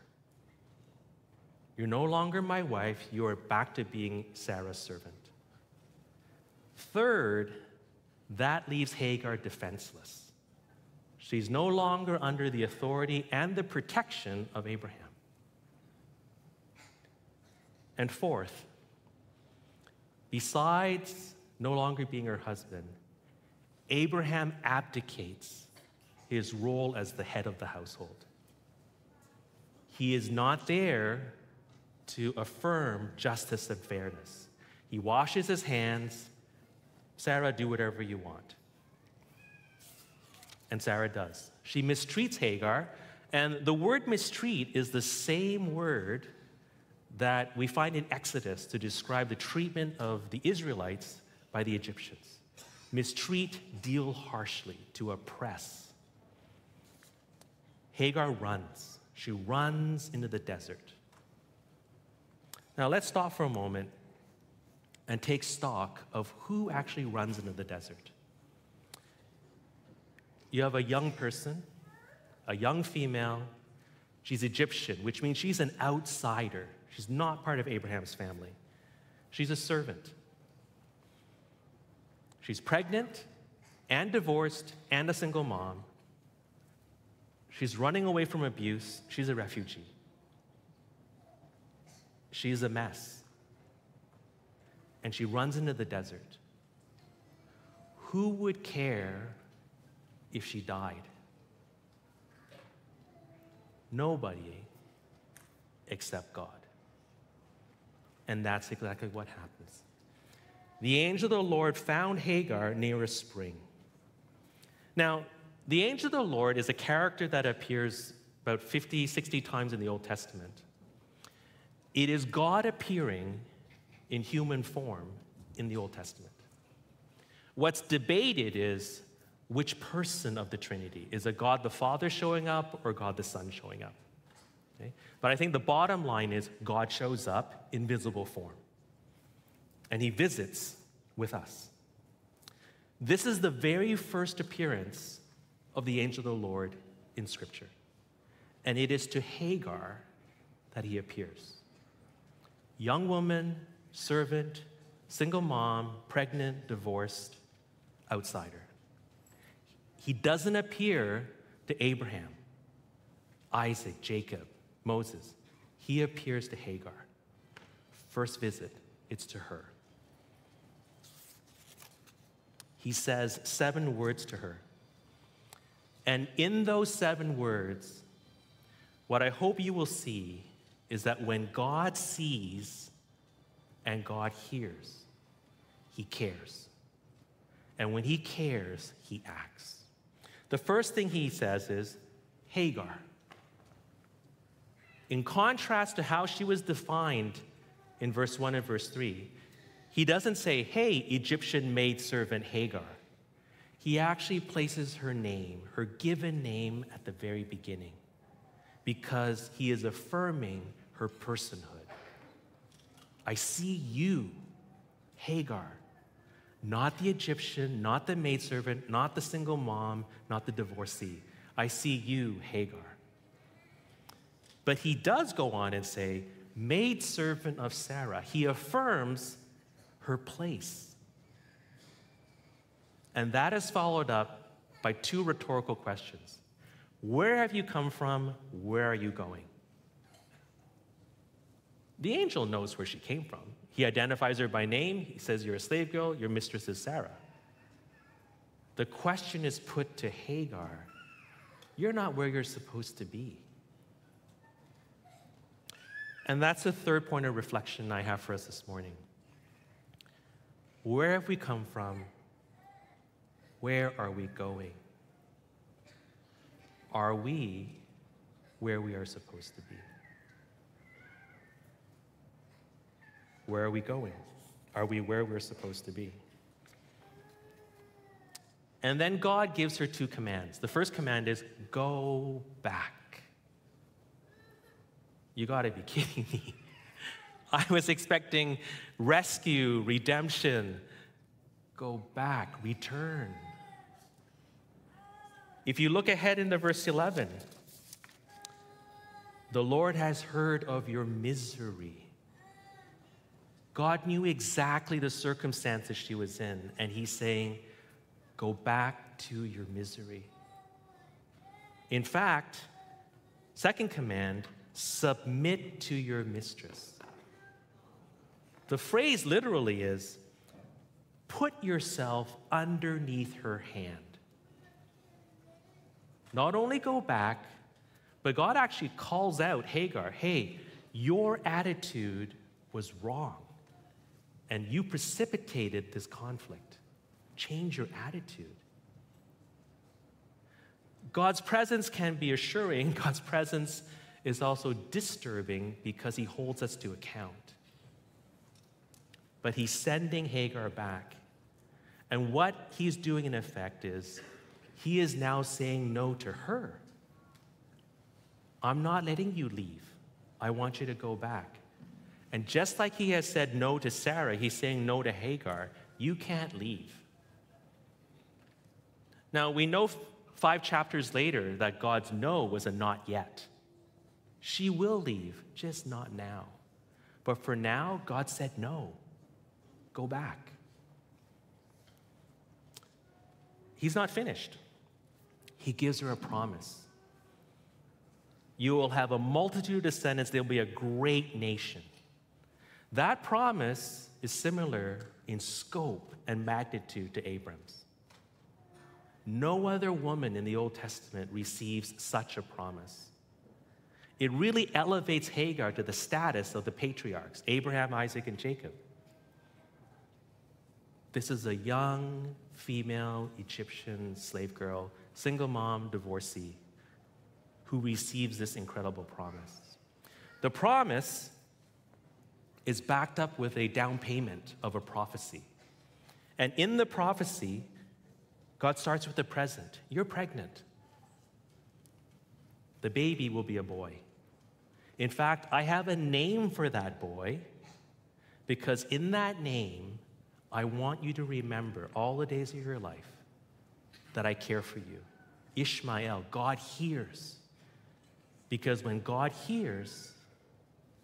You're no longer my wife, you are back to being Sarah's servant. Third, that leaves Hagar defenseless. She's no longer under the authority and the protection of Abraham. And fourth, besides no longer being her husband, Abraham abdicates his role as the head of the household. He is not there to affirm justice and fairness. He washes his hands. Sarah, do whatever you want. And Sarah does. She mistreats Hagar, and the word mistreat is the same word that we find in Exodus to describe the treatment of the Israelites by the Egyptians. Mistreat, deal harshly, to oppress. Hagar runs. She runs into the desert. Now, let's stop for a moment and take stock of who actually runs into the desert. You have a young person, a young female. She's Egyptian, which means she's an outsider. She's not part of Abraham's family. She's a servant. She's pregnant and divorced and a single mom. She's running away from abuse. She's a refugee. She's a mess. And she runs into the desert. Who would care if she died? Nobody except God. And that's exactly what happens. The angel of the Lord found Hagar near a spring. Now, the angel of the Lord is a character that appears about 50, 60 times in the Old Testament. It is God appearing in human form in the Old Testament. What's debated is which person of the Trinity? Is it God the Father showing up or God the Son showing up? Okay? But I think the bottom line is God shows up in visible form and he visits with us. This is the very first appearance of the angel of the Lord in Scripture. And it is to Hagar that he appears. Young woman, servant, single mom, pregnant, divorced, outsider. He doesn't appear to Abraham, Isaac, Jacob, Moses. He appears to Hagar. First visit, it's to her. He says seven words to her. And in those seven words, what I hope you will see is that when God sees and God hears, he cares. And when he cares, he acts. The first thing he says is Hagar. In contrast to how she was defined in verse 1 and verse 3, he doesn't say, Hey, Egyptian maidservant Hagar. He actually places her name, her given name, at the very beginning because he is affirming her personhood. I see you, Hagar, not the Egyptian, not the maidservant, not the single mom, not the divorcee. I see you, Hagar. But he does go on and say, maidservant of Sarah. He affirms her place. And that is followed up by two rhetorical questions Where have you come from? Where are you going? The angel knows where she came from. He identifies her by name. He says, You're a slave girl, your mistress is Sarah. The question is put to Hagar You're not where you're supposed to be. And that's the third point of reflection I have for us this morning. Where have we come from? Where are we going? Are we where we are supposed to be? Where are we going? Are we where we're supposed to be? And then God gives her two commands. The first command is go back. You gotta be kidding me. I was expecting rescue, redemption. Go back, return. If you look ahead into verse 11, the Lord has heard of your misery. God knew exactly the circumstances she was in, and He's saying, Go back to your misery. In fact, second command, submit to your mistress. The phrase literally is put yourself underneath her hand. Not only go back, but God actually calls out Hagar hey, your attitude was wrong, and you precipitated this conflict. Change your attitude. God's presence can be assuring, God's presence is also disturbing because he holds us to account. But he's sending Hagar back. And what he's doing in effect is he is now saying no to her. I'm not letting you leave. I want you to go back. And just like he has said no to Sarah, he's saying no to Hagar. You can't leave. Now, we know five chapters later that God's no was a not yet. She will leave, just not now. But for now, God said no. Go back. He's not finished. He gives her a promise. You will have a multitude of descendants, there will be a great nation. That promise is similar in scope and magnitude to Abram's. No other woman in the Old Testament receives such a promise. It really elevates Hagar to the status of the patriarchs Abraham, Isaac, and Jacob. This is a young female Egyptian slave girl, single mom, divorcee, who receives this incredible promise. The promise is backed up with a down payment of a prophecy. And in the prophecy, God starts with the present. You're pregnant. The baby will be a boy. In fact, I have a name for that boy because in that name, I want you to remember all the days of your life that I care for you. Ishmael. God hears. Because when God hears,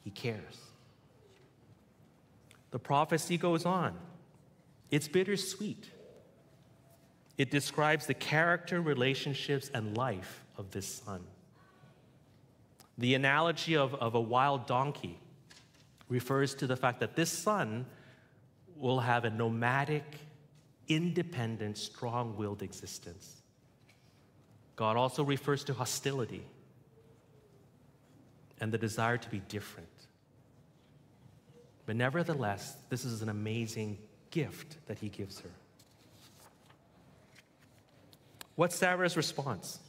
he cares. The prophecy goes on. It's bittersweet. It describes the character, relationships, and life of this son. The analogy of, of a wild donkey refers to the fact that this son will have a nomadic, independent, strong willed existence. God also refers to hostility and the desire to be different. But nevertheless, this is an amazing gift that he gives her. What's Sarah's response?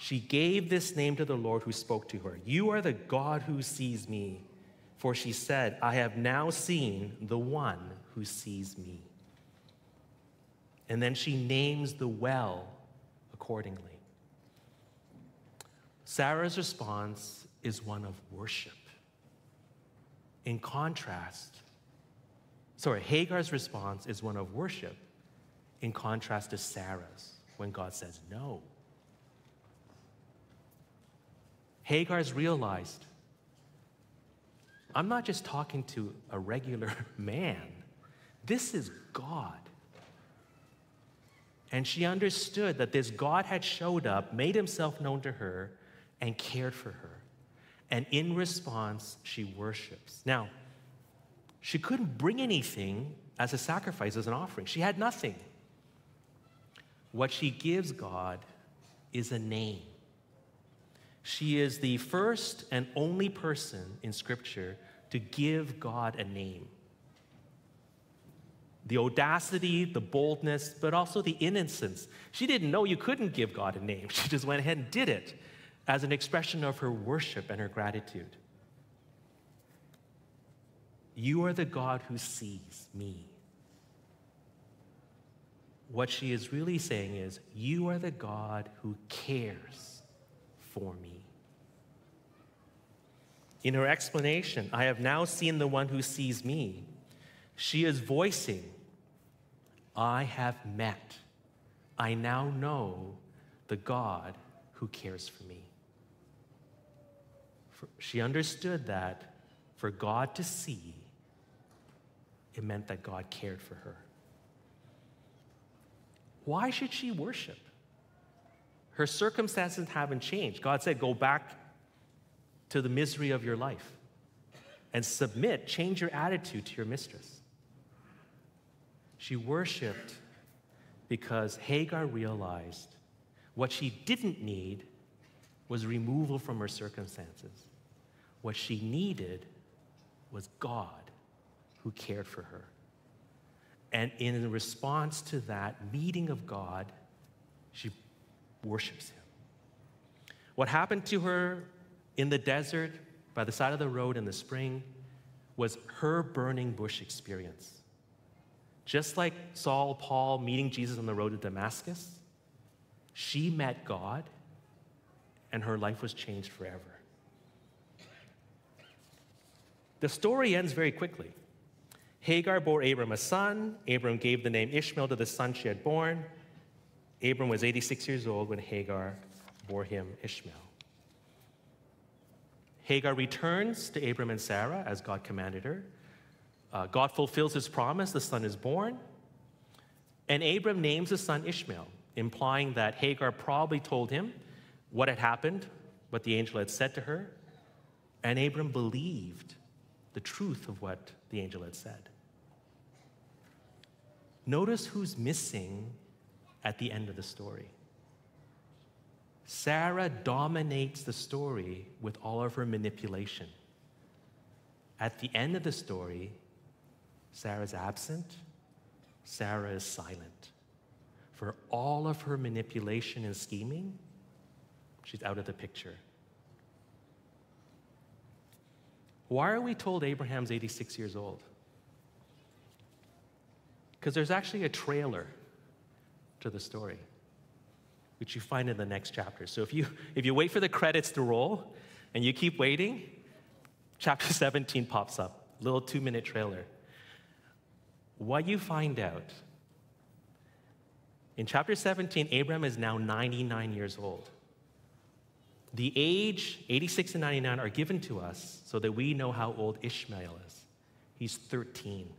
She gave this name to the Lord who spoke to her You are the God who sees me. For she said, I have now seen the one who sees me. And then she names the well accordingly. Sarah's response is one of worship. In contrast, sorry, Hagar's response is one of worship in contrast to Sarah's when God says no. Hagar's realized I'm not just talking to a regular man, this is God. And she understood that this God had showed up, made himself known to her, and cared for her. And in response, she worships. Now, she couldn't bring anything as a sacrifice, as an offering. She had nothing. What she gives God is a name. She is the first and only person in Scripture to give God a name. The audacity, the boldness, but also the innocence. She didn't know you couldn't give God a name. She just went ahead and did it as an expression of her worship and her gratitude. You are the God who sees me. What she is really saying is, You are the God who cares for me. In her explanation, I have now seen the one who sees me. She is voicing, I have met, I now know the God who cares for me. For she understood that for God to see, it meant that God cared for her. Why should she worship? Her circumstances haven't changed. God said, Go back to the misery of your life and submit, change your attitude to your mistress. She worshiped because Hagar realized what she didn't need was removal from her circumstances. What she needed was God who cared for her. And in response to that meeting of God, she worships Him. What happened to her in the desert, by the side of the road in the spring, was her burning bush experience. Just like Saul, Paul meeting Jesus on the road to Damascus, she met God and her life was changed forever. The story ends very quickly. Hagar bore Abram a son. Abram gave the name Ishmael to the son she had born. Abram was 86 years old when Hagar bore him Ishmael. Hagar returns to Abram and Sarah as God commanded her. Uh, God fulfills his promise, the son is born. And Abram names the son Ishmael, implying that Hagar probably told him what had happened, what the angel had said to her. And Abram believed the truth of what the angel had said. Notice who's missing at the end of the story. Sarah dominates the story with all of her manipulation. At the end of the story, Sarah's absent, Sarah is silent. For all of her manipulation and scheming, she's out of the picture. Why are we told Abraham's 86 years old? Because there's actually a trailer to the story, which you find in the next chapter. So if you, if you wait for the credits to roll and you keep waiting, chapter 17 pops up, little two minute trailer. What you find out In chapter 17, Abraham is now 99 years old. The age 86 and 99 are given to us so that we know how old Ishmael is. He's 13.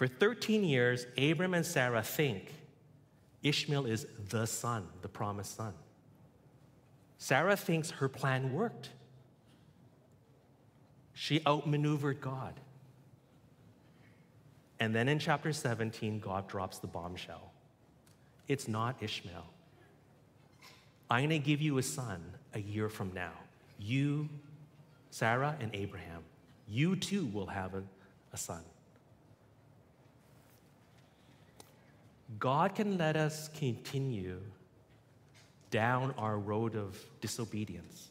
For 13 years, Abram and Sarah think Ishmael is the son, the promised son. Sarah thinks her plan worked. She outmaneuvered God. And then in chapter 17, God drops the bombshell. It's not Ishmael. I'm going to give you a son a year from now. You, Sarah, and Abraham, you too will have a, a son. God can let us continue down our road of disobedience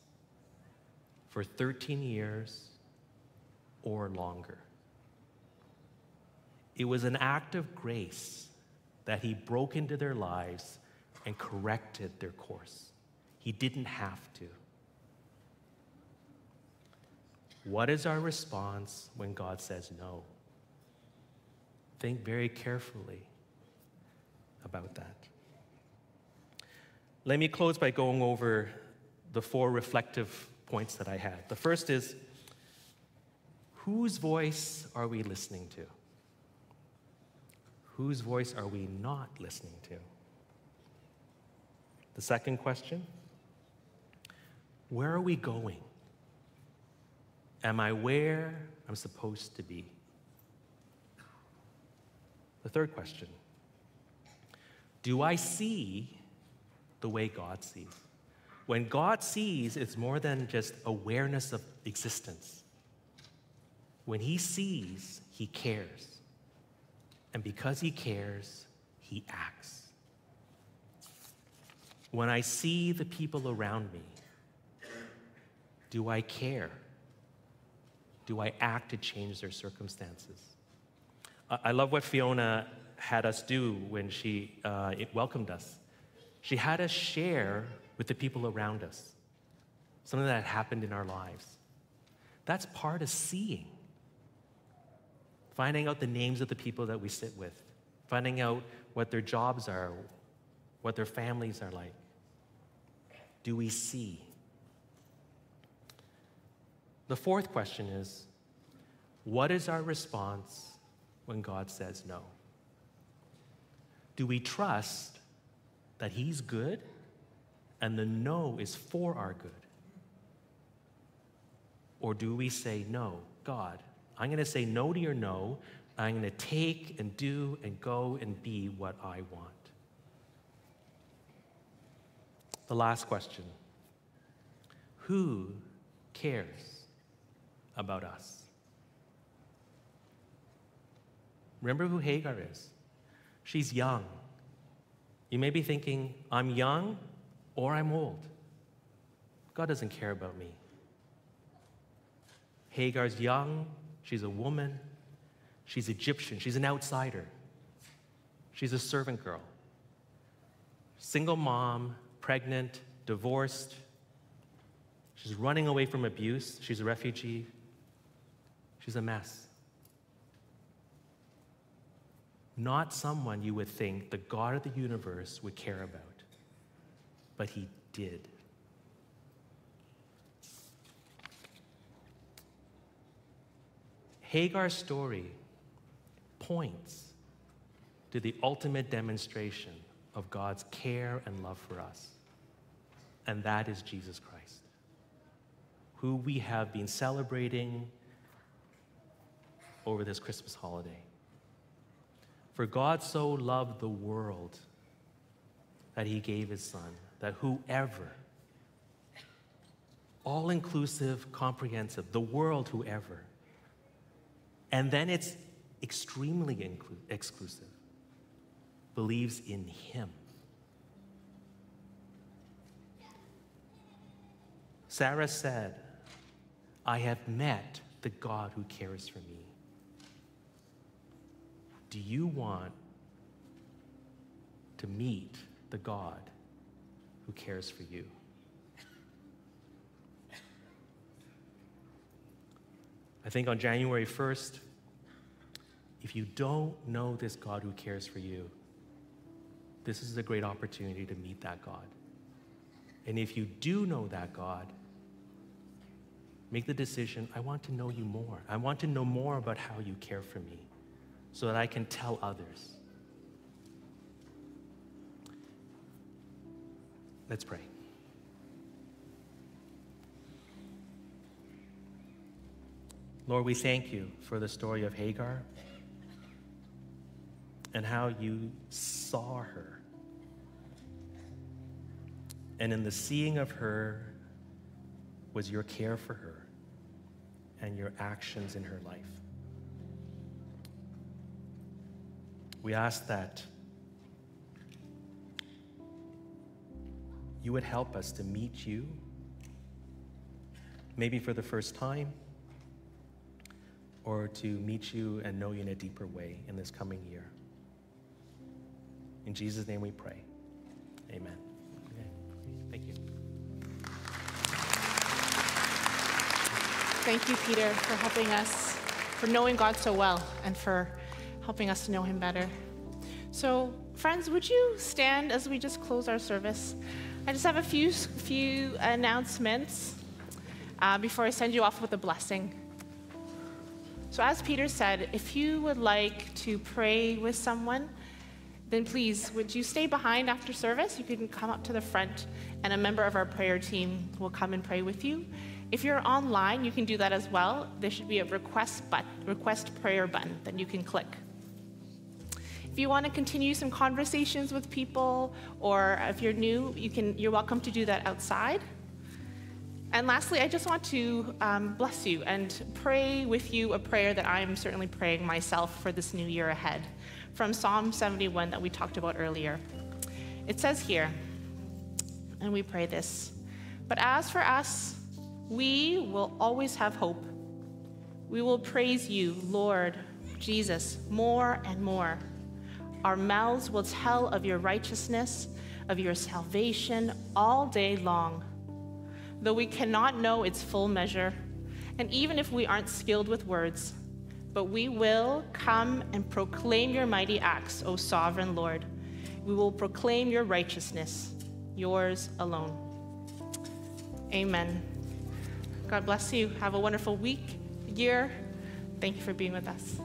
for 13 years or longer. It was an act of grace that He broke into their lives and corrected their course. He didn't have to. What is our response when God says no? Think very carefully about that. Let me close by going over the four reflective points that I had. The first is whose voice are we listening to? Whose voice are we not listening to? The second question where are we going? Am I where I'm supposed to be? The third question Do I see the way God sees? When God sees, it's more than just awareness of existence. When He sees, He cares. And because He cares, He acts. When I see the people around me, do I care? Do I act to change their circumstances? I love what Fiona had us do when she uh, welcomed us. She had us share with the people around us something that happened in our lives. That's part of seeing. Finding out the names of the people that we sit with, finding out what their jobs are, what their families are like. Do we see? The fourth question is what is our response when God says no? Do we trust that He's good and the no is for our good? Or do we say, no, God, I'm going to say no to your no. I'm going to take and do and go and be what I want? The last question Who cares? about us. Remember who Hagar is? She's young. You may be thinking, I'm young or I'm old. God doesn't care about me. Hagar's young, she's a woman, she's Egyptian, she's an outsider, she's a servant girl. Single mom, pregnant, divorced, she's running away from abuse, she's a refugee, She's a mess. Not someone you would think the God of the universe would care about, but he did. Hagar's story points to the ultimate demonstration of God's care and love for us, and that is Jesus Christ, who we have been celebrating over this Christmas holiday. For God so loved the world that he gave his son, that whoever, all inclusive, comprehensive, the world, whoever, and then it's extremely inclu- exclusive, believes in him. Sarah said, I have met the God who cares for me. Do you want to meet the God who cares for you? I think on January 1st, if you don't know this God who cares for you, this is a great opportunity to meet that God. And if you do know that God, make the decision I want to know you more. I want to know more about how you care for me so that I can tell others. Let's pray. Lord, we thank you for the story of Hagar and how you saw her. And in the seeing of her was your care for her and your actions in her life. We ask that you would help us to meet you, maybe for the first time, or to meet you and know you in a deeper way in this coming year. In Jesus' name we pray. Amen. Thank you.
Thank you, Peter, for helping us, for knowing God so well, and for helping us to know Him better. So, friends, would you stand as we just close our service? I just have a few, few announcements uh, before I send you off with a blessing. So, as Peter said, if you would like to pray with someone, then please, would you stay behind after service? You can come up to the front, and a member of our prayer team will come and pray with you. If you're online, you can do that as well. There should be a request, but, request prayer button that you can click. If you want to continue some conversations with people, or if you're new, you can, you're welcome to do that outside. And lastly, I just want to um, bless you and pray with you a prayer that I'm certainly praying myself for this new year ahead from Psalm 71 that we talked about earlier. It says here, and we pray this But as for us, we will always have hope. We will praise you, Lord Jesus, more and more. Our mouths will tell of your righteousness, of your salvation all day long. Though we cannot know its full measure, and even if we aren't skilled with words, but we will come and proclaim your mighty acts, O sovereign Lord. We will proclaim your righteousness, yours alone. Amen. God bless you. Have a wonderful week, year. Thank you for being with us.